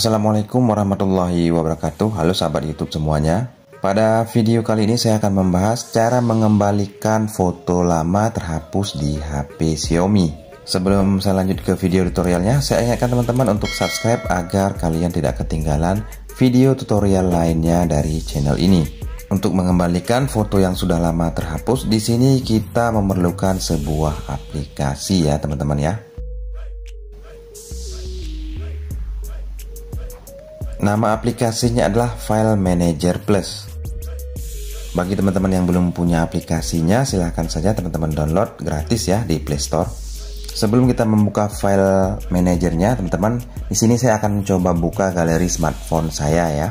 Assalamualaikum warahmatullahi wabarakatuh. Halo sahabat youtube semuanya. Pada video kali ini saya akan membahas cara mengembalikan foto lama terhapus di HP Xiaomi. Sebelum saya lanjut ke video tutorialnya Saya ingatkan teman-teman untuk subscribe agar kalian tidak ketinggalan video tutorial lainnya dari channel ini. Untuk mengembalikan foto yang sudah lama terhapus di sini kita memerlukan sebuah aplikasi ya teman-teman ya Nama aplikasinya adalah File Manager Plus. Bagi teman-teman yang belum punya aplikasinya, silahkan saja teman-teman download gratis ya di Play Store. Sebelum kita membuka file manajernya, teman-teman, di sini saya akan mencoba buka galeri smartphone saya ya.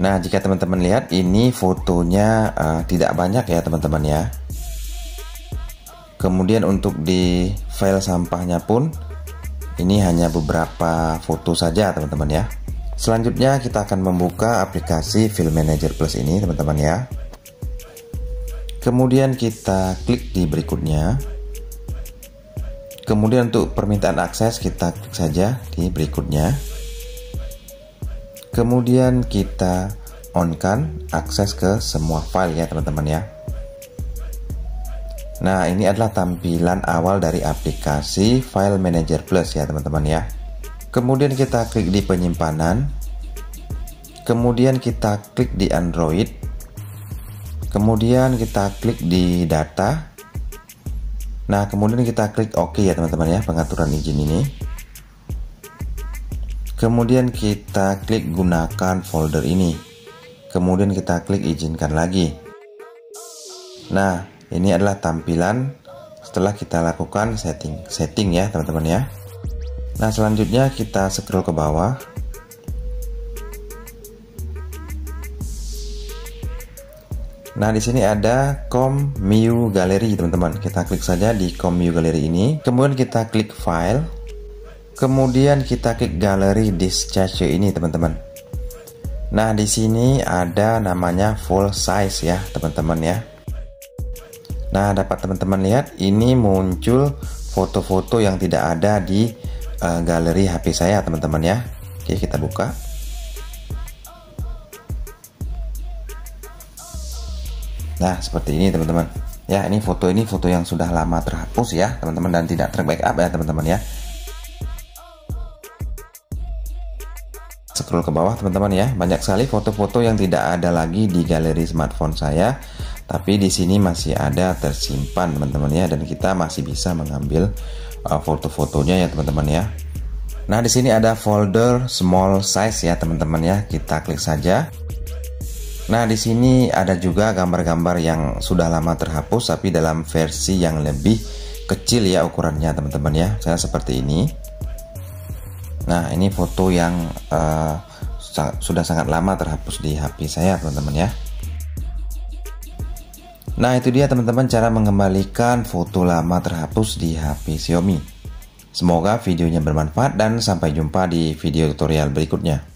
Nah, jika teman-teman lihat ini fotonya uh, tidak banyak ya, teman-teman ya. Kemudian untuk di file sampahnya pun ini hanya beberapa foto saja teman-teman ya. Selanjutnya kita akan membuka aplikasi File Manager Plus ini teman-teman ya. Kemudian kita klik di berikutnya. Kemudian untuk permintaan akses kita klik saja di berikutnya. Kemudian kita on kan akses ke semua file ya teman-teman ya. Nah, ini adalah tampilan awal dari aplikasi File Manager Plus ya, teman-teman ya. Kemudian kita klik di penyimpanan. Kemudian kita klik di Android. Kemudian kita klik di data. Nah, kemudian kita klik OK ya, teman-teman ya, pengaturan izin ini. Kemudian kita klik gunakan folder ini. Kemudian kita klik izinkan lagi. Nah, ini adalah tampilan setelah kita lakukan setting setting ya teman-teman ya nah selanjutnya kita scroll ke bawah Nah, di sini ada Com Miu Gallery, teman-teman. Kita klik saja di Com Miu Gallery ini. Kemudian kita klik File. Kemudian kita klik Gallery Discharge ini, teman-teman. Nah, di sini ada namanya full size ya, teman-teman ya. Nah, dapat teman-teman lihat ini muncul foto-foto yang tidak ada di uh, galeri HP saya, teman-teman ya. Oke, kita buka. Nah, seperti ini teman-teman. Ya, ini foto ini foto yang sudah lama terhapus ya, teman-teman dan tidak terbackup ya, teman-teman ya. Scroll ke bawah teman-teman ya, banyak sekali foto-foto yang tidak ada lagi di galeri smartphone saya tapi di sini masih ada tersimpan teman-teman ya dan kita masih bisa mengambil uh, foto-fotonya ya teman-teman ya. Nah, di sini ada folder small size ya teman-teman ya. Kita klik saja. Nah, di sini ada juga gambar-gambar yang sudah lama terhapus tapi dalam versi yang lebih kecil ya ukurannya teman-teman ya. Saya seperti ini. Nah, ini foto yang uh, sudah sangat lama terhapus di HP saya teman-teman ya. Nah itu dia teman-teman cara mengembalikan foto lama terhapus di HP Xiaomi. Semoga videonya bermanfaat dan sampai jumpa di video tutorial berikutnya.